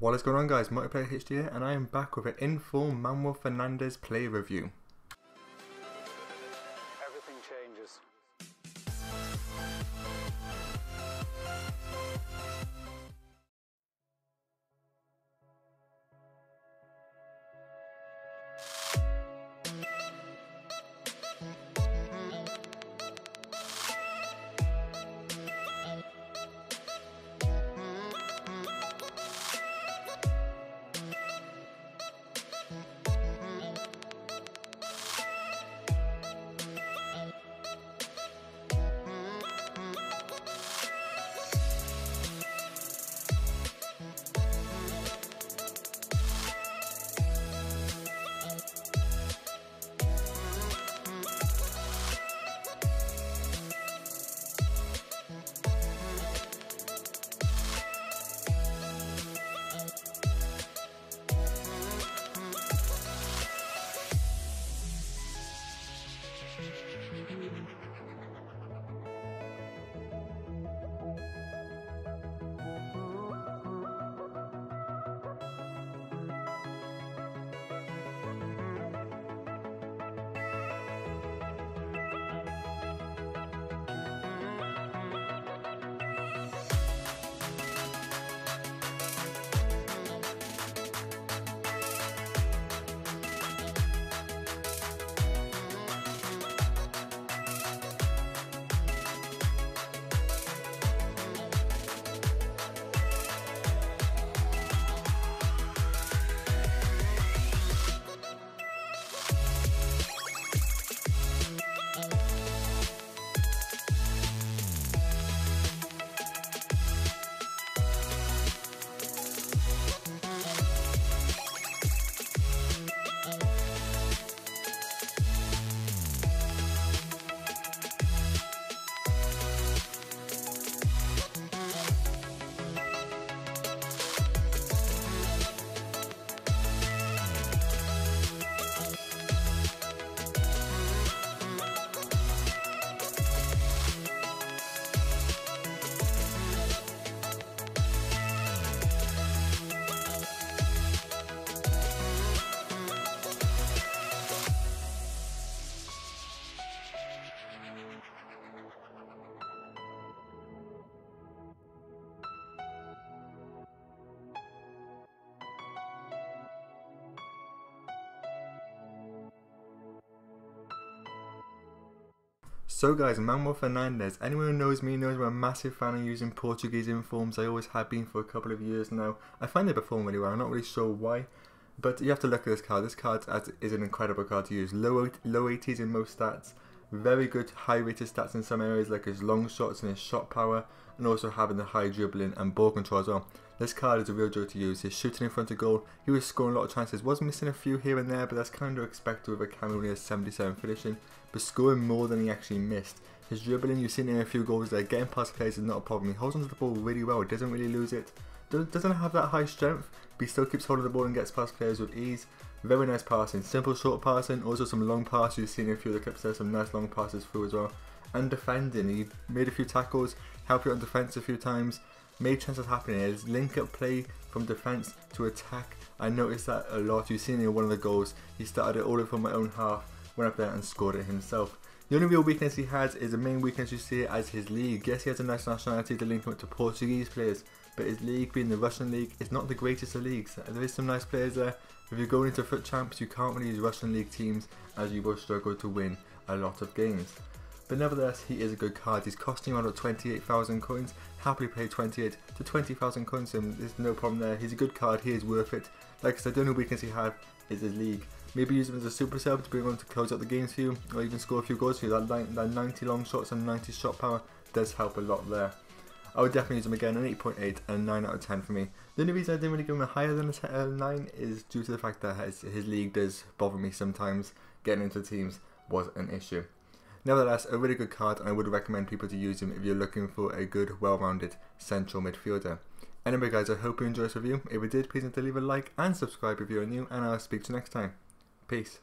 What is going on guys, Multiplayer HD here and I am back with an informed Manuel Fernandes play review. So guys, Manuel Fernandes, anyone who knows me knows I'm a massive fan of using Portuguese informs, I always have been for a couple of years now. I find they perform really well, I'm not really sure why, but you have to look at this card. This card is an incredible card to use. Low, low 80s in most stats, very good high rated stats in some areas like his long shots and his shot power, and also having the high dribbling and ball control as well. This card is a real joy to use. His shooting in front of goal, he was scoring a lot of chances, was missing a few here and there, but that's kind of expected with a Cameroonian 77 finishing but scoring more than he actually missed. His dribbling, you've seen in a few goals there, getting past players is not a problem. He holds onto the ball really well, doesn't really lose it. Doesn't have that high strength, but he still keeps holding the ball and gets past players with ease. Very nice passing, simple short passing, also some long passes. You've seen a few of the clips there, some nice long passes through as well. And defending, he made a few tackles, helped you on defence a few times, made chances happen. His link up play from defence to attack, I noticed that a lot. You've seen in one of the goals, he started it all from my own half went up there and scored it himself. The only real weakness he has is the main weakness you see as his league. Yes, he has a nice nationality to link him up to Portuguese players, but his league, being the Russian league, is not the greatest of leagues. There is some nice players there. If you're going into FUT Champs, you can't really use Russian league teams as you will struggle to win a lot of games. But nevertheless, he is a good card. He's costing around 28,000 coins. Happily pay 28 to 20,000 coins, and there's no problem there. He's a good card. He is worth it. Like I said, the only weakness he has is his league. Maybe use him as a super sub to bring on to close out the games for you, or even score a few goals for you. That 90 long shots and 90 shot power does help a lot there. I would definitely use him again, an 8.8 and 9 out of 10 for me. The only reason I didn't really give him a higher than a uh, 9 is due to the fact that his, his league does bother me sometimes. Getting into teams was an issue. Nevertheless, a really good card and I would recommend people to use him if you're looking for a good, well-rounded central midfielder. Anyway guys, I hope you enjoyed this review. If you did, please don't leave a like and subscribe if you're new and I'll speak to you next time. Peace.